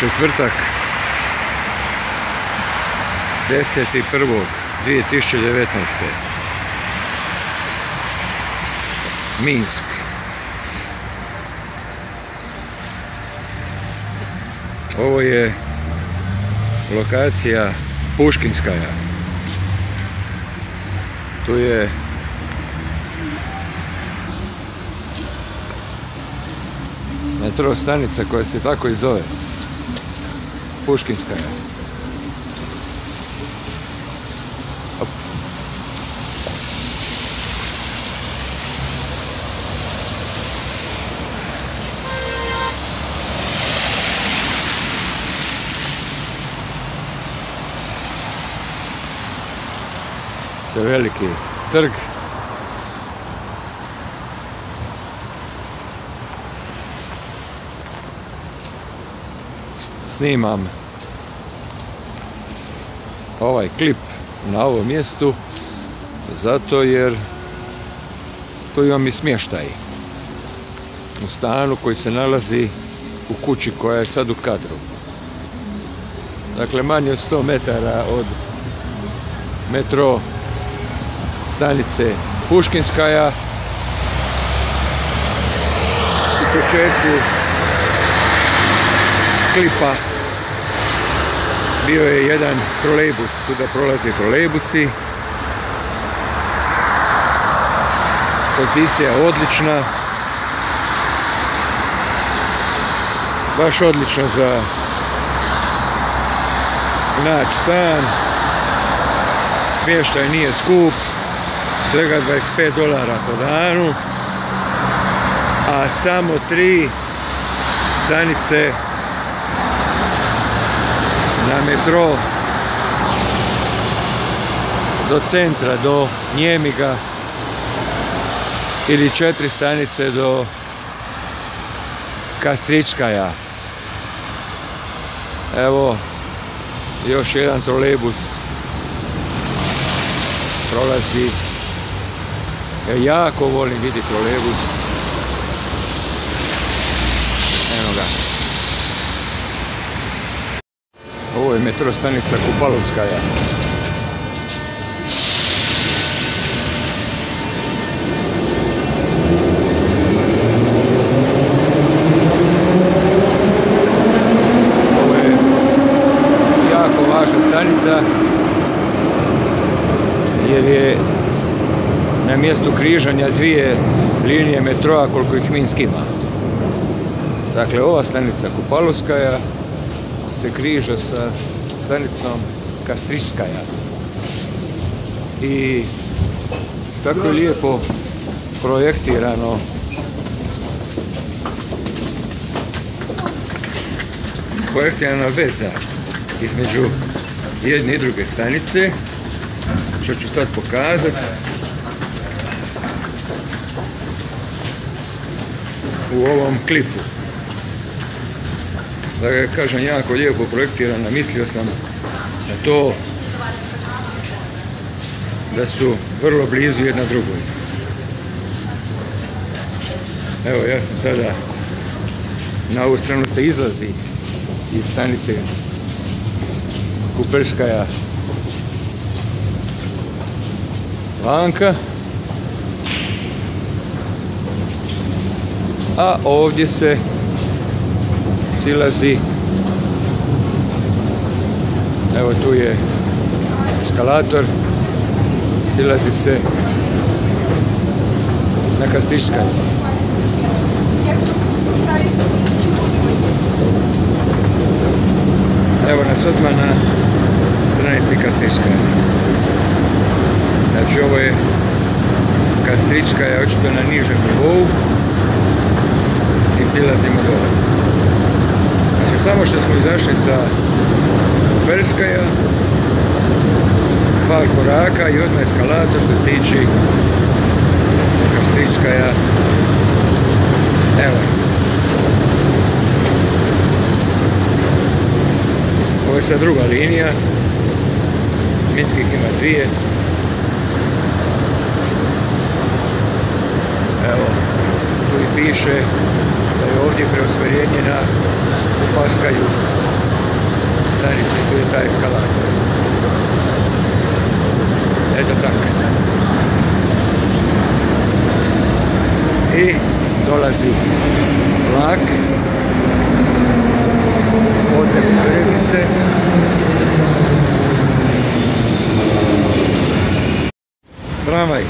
četvrtak 10.1.2019. Minsk. Ovo je lokacija Puškinskaja. Tu je metro stanica koja se tako i zove. Puškinska je. To je veliki snimam ovaj klip na ovom mjestu zato jer tu imam i smještaj u stanu koji se nalazi u kući koja je sad u kadru. Dakle, manje od 100 metara od metro stanice Puškinskaja u početku klipa bio je jedan trolejbus, tu da prolaze trolejbusi. Pozicija odlična. Baš odlično za naći stan. Smještaj nije skup, svega 25 dolara po danu, a samo tri stanice metro do centra, do Njemiga ili četiri stanice do Kastričkaja. Evo, još jedan trolejbus prolazi. Ja jako volim vidjeti trolejbus. Eno ga. Ovo je metro stanica Kupalovskaja. Ovo je jako važna stanica jer je na mjestu križanja dvije linije metroa koliko ih Minsk ima. Dakle, ova stanica Kupalovskaja se križa sa stanicom Kastriškaja. I tako je lijepo projektirano. Projektirana veza između jedne i druge stanice što ću sad pokazati u ovom klipu da ga kažem jako lijepo projektirana, mislio sam na to da su vrlo blizu jedna drugoj. Evo ja sam sada na ovu stranu se izlazi iz stanice Kuperškaja vanka a ovdje se silazi. Evo tu je eskalator. Silazi se na Kastiškaj. Evo nas odmah na stranici Kastička. Znači ovo je Kastrička je očito na nižem nivou i silazimo dole samo što smo izašli sa Perskaja, par koraka i odmah eskalator za sići Kastičkaja. Evo. Ovo je sad druga linija. Minskih ima dvije. Evo, tu i piše da je ovdje preusmjerenje na Paskaju stanice, tu je taj eskalator. Eto tako. I dolazi vlak podzemne željeznice. Tramvaj.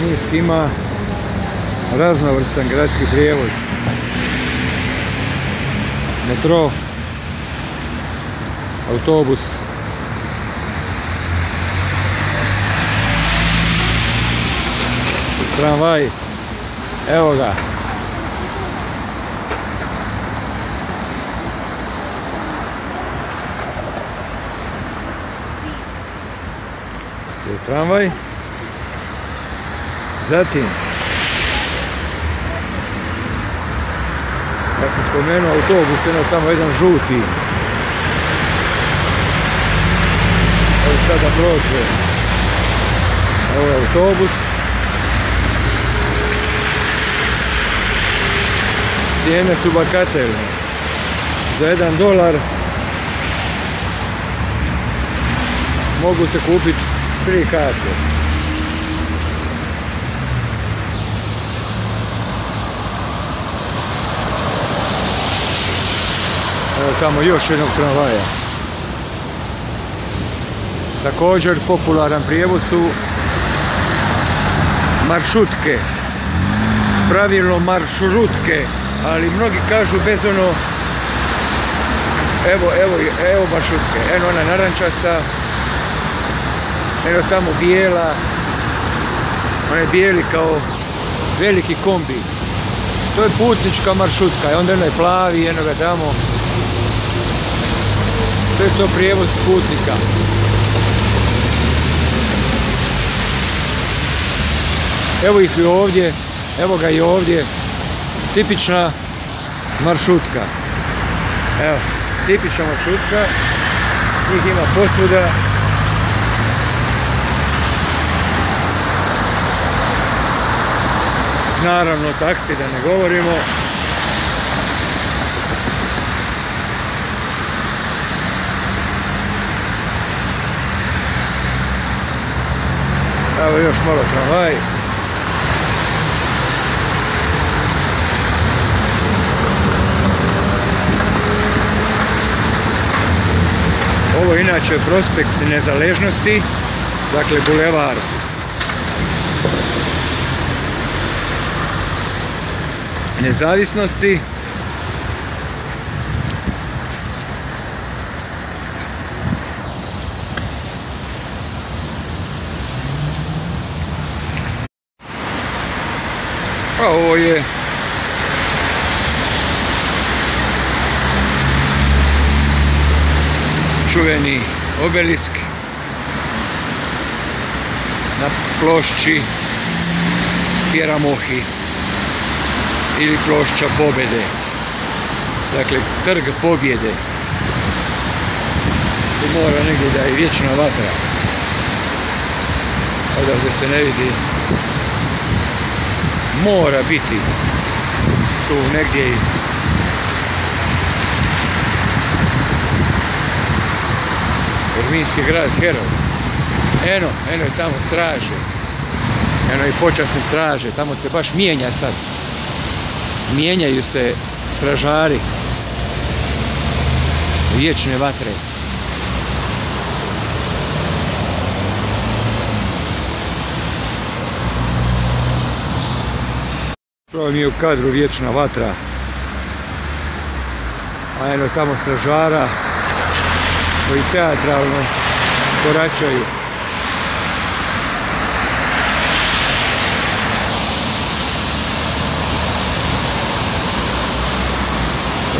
Minsk ima raznovrsan gradski prijevoz. Metro, autobus, tramvaj, evo ga. Tramvaj. Zatim, ja sam spomenuo autobus, jedno tamo jedan žuti. Evo sada prođe. Evo je autobus. Cijene su bakatelne. Za jedan dolar mogu se kupiti tri karte. Tamo još jednog tramvaja. Također popularan prijevoz su maršutke. Pravilno maršrutke, ali mnogi kažu bez ono evo, evo, evo maršrutke. Eno ona narančasta, eno tamo bijela, onaj bijeli kao veliki kombi. To je putnička maršutka i onda onaj plavi, eno ga tamo. To prijevoz putnika. Evo ih i ovdje, evo ga i ovdje. Tipična maršutka. Evo, tipična maršutka. Njih ima posvuda. Naravno taksi da ne govorimo. Evo još malo tramvaj. Ovo je prospekt nezaležnosti, dakle bulevar nezavisnosti. A ovo je čuveni obelisk na plošči Pjera Mohi ili plošća pobjede. Dakle, trg pobjede. Tu mora negdje da je vječna vatra. Odavde se ne vidi. Mora biti tu negdje i Erminski grad heroj. Eno, eno je tamo straže. Eno i počasne straže, tamo se baš mijenja sad. Mijenjaju se stražari. Vječne vatre. Prvo mi je u kadru vječna vatra. A eno tamo stražara koji teatralno koračaju.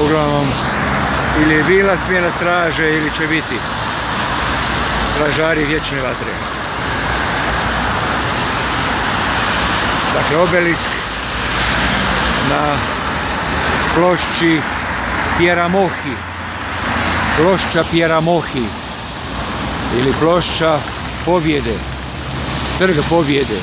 Uglavnom, ili je bila smjena straže ili će biti stražari vječne vatre. Dakle, obelisk na plošči Pjeramohi plošča Pjeramohi ili plošča pobjede trg pobjede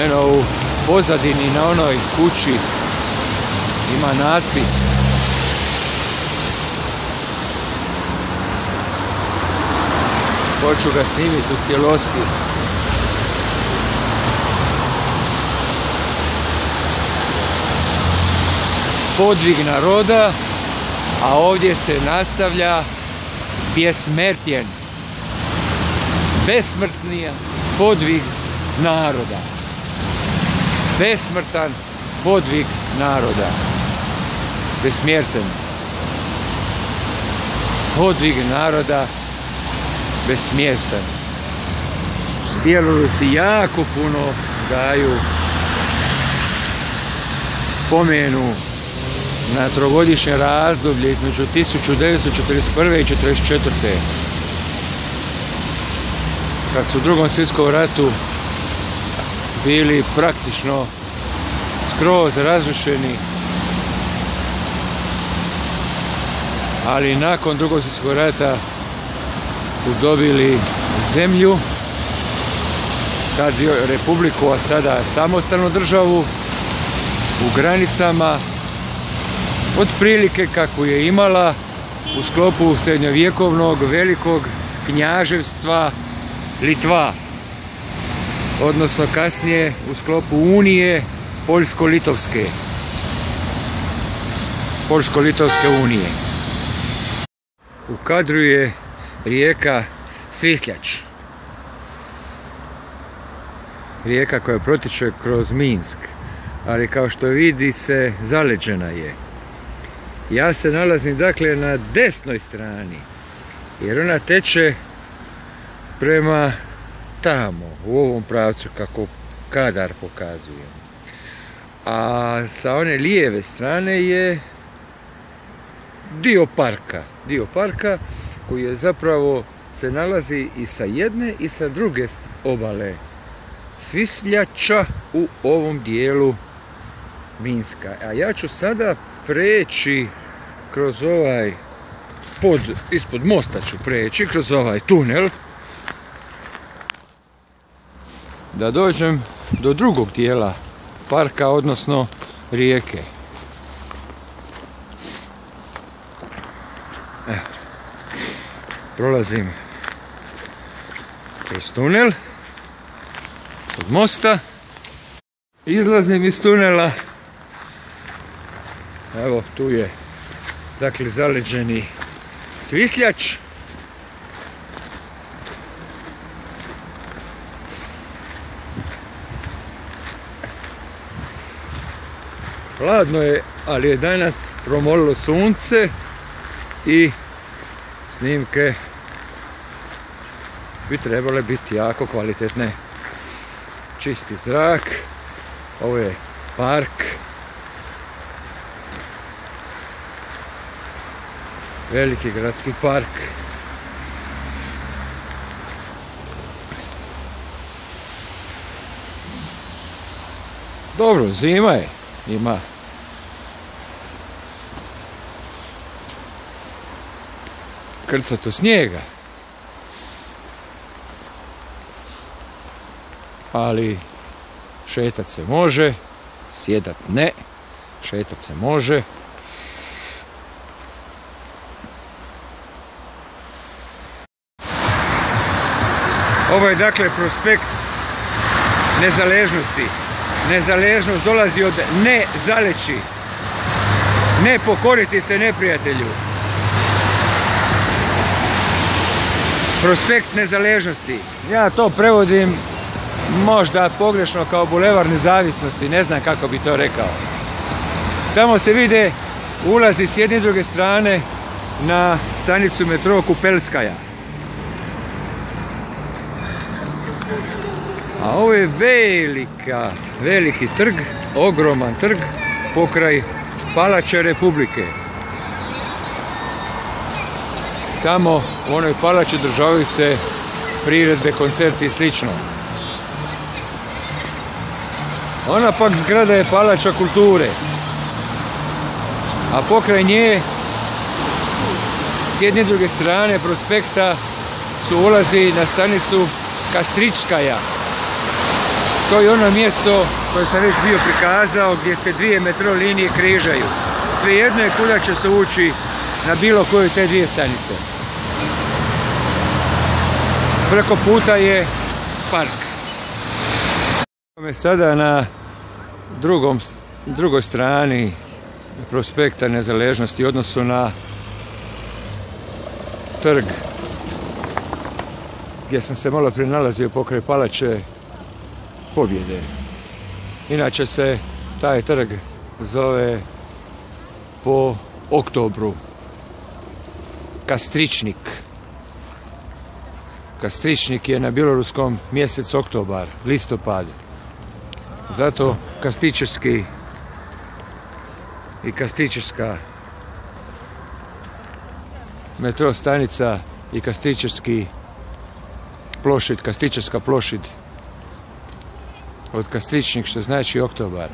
Eno, u pozadini na onoj kući ima natpis. Hoću ga snimiti u cijelosti. Podvig naroda, a ovdje se nastavlja bjesmrtjen. Besmrtnija podvig naroda. Besmrtan podvig naroda. Besmjerten. Podvig naroda besmjestan. Bjelorusi jako puno daju spomenu na trogodišnje razdoblje između 1941. i 1944. Kad su u drugom svjetskom ratu bili praktično skroz razrušeni ali nakon drugog svjetskog rata su dobili zemlju kad republiku, a sada samostalnu državu u granicama otprilike kako je imala u sklopu srednjovjekovnog velikog knjaževstva Litva odnosno kasnije u sklopu Unije Poljsko-Litovske. Poljsko-Litovske unije. U kadru je rijeka Svisljač. Rijeka koja protiče kroz Minsk, ali kao što vidi se zaleđena je. Ja se nalazim dakle na desnoj strani, jer ona teče prema tamo, u ovom pravcu kako kadar pokazuje. A sa one lijeve strane je dio parka. Dio parka koji je zapravo se nalazi i sa jedne i sa druge obale Svisljača u ovom dijelu Minska. A ja ću sada preći kroz ovaj pod, ispod mosta ću preći kroz ovaj tunel da dođem do drugog dijela parka, odnosno rijeke. Prolazim kroz tunel od mosta. Izlazim iz tunela. Evo tu je dakle zaleđeni svisljač Hladno je, ali je danas promolilo sunce i snimke bi trebale biti jako kvalitetne. Čisti zrak, ovo je park. Veliki gradski park. Dobro, zima je, ima krcato snijega. Ali šetat se može, sjedat ne, šetat se može. Ovo je dakle prospekt nezaležnosti. Nezaležnost dolazi od ne zaleći. Ne pokoriti se neprijatelju. Prospekt nezaležnosti. Ja to prevodim možda pogrešno kao bulevar nezavisnosti, ne znam kako bi to rekao. Tamo se vide ulazi s jedne i druge strane na stanicu metro Kupelskaja. A ovo je velika, veliki trg, ogroman trg pokraj Palače Republike. Tamo u onoj palači državaju se priredbe, koncerti i slično. Ona pak zgrada je palača kulture. A pokraj nje s jedne druge strane prospekta su ulazi na stanicu Kastričkaja. To je ono mjesto koje sam već bio prikazao gdje se dvije metro linije križaju. Svejedno je kuda će se ući na bilo koju te dvije stanice. Preko puta je park. Sada na drugom, drugoj strani prospekta nezaležnosti odnosu na trg gdje sam se malo prije nalazio pokraj palače pobjede. Inače se taj trg zove po oktobru Kastričnik. Kastričnik je na bjeloruskom mjesec oktobar, listopad. Zato kastičarski i kastičarska metro stanica i kastičarski plošid, kastičarska plošid od kastričnik što znači oktobar.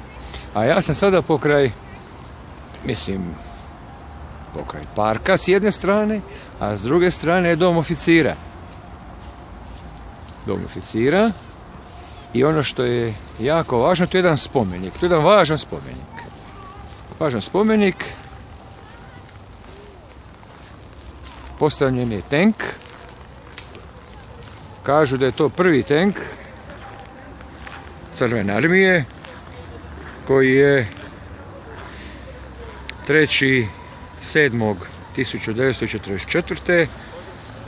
A ja sam sada pokraj, mislim, pokraj parka s jedne strane, a s druge strane je dom oficira. Dom oficira i ono što je jako važno, to je jedan spomenik, to je jedan važan spomenik. Važan spomenik, postavljen je tank, kažu da je to prvi tank Crvene armije koji je 3.7.1944.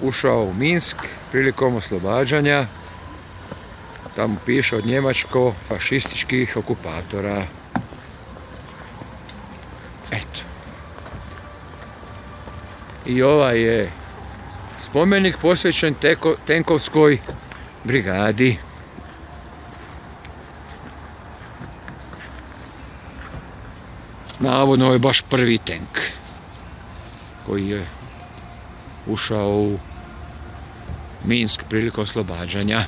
ušao u Minsk prilikom oslobađanja tamo piše od njemačko-fašističkih okupatora. Eto. I ovaj je spomenik posvećen tenkovskoj brigadi. Navodno je baš prvi tank koji je ušao u Minsk prilikom oslobađanja.